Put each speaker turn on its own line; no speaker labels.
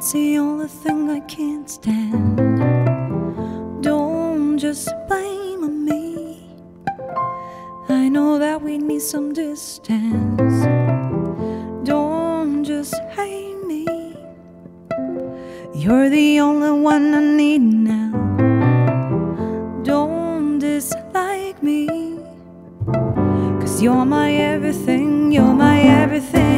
It's the only thing I can't stand. Don't just blame on me. I know that we need some distance. Don't just hate me. You're the only one I need now. Don't dislike me. Cause you're my everything, you're my everything.